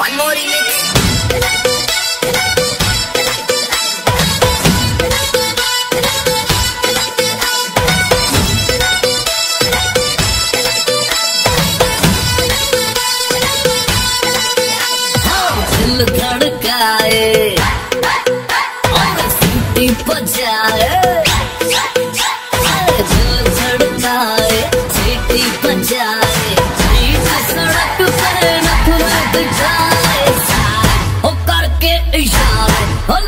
One more remix. धड़काए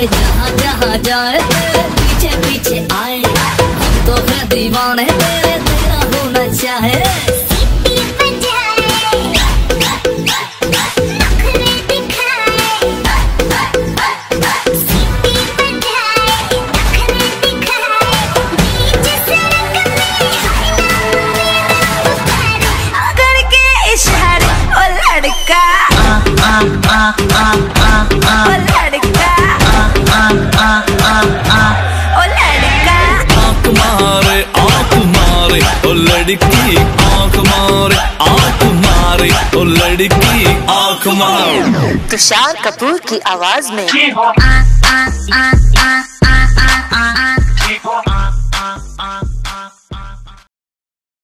हाय जहाँ जहाँ जाए पीछे पीछे आए। हम तो है दीवाने तेरा होना चाहे। लड़की आँख मारे आँख मारे ओ लड़की आँख मारे। तुषार कपूर की आवाज़ में। आ आ आ आ